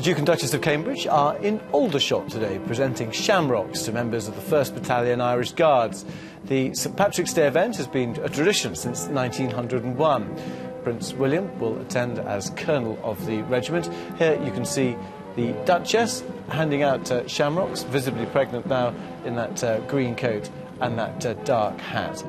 The Duke and Duchess of Cambridge are in Aldershot today, presenting shamrocks to members of the 1st Battalion Irish Guards. The St Patrick's Day event has been a tradition since 1901. Prince William will attend as Colonel of the regiment. Here you can see the Duchess handing out uh, shamrocks, visibly pregnant now in that uh, green coat and that uh, dark hat.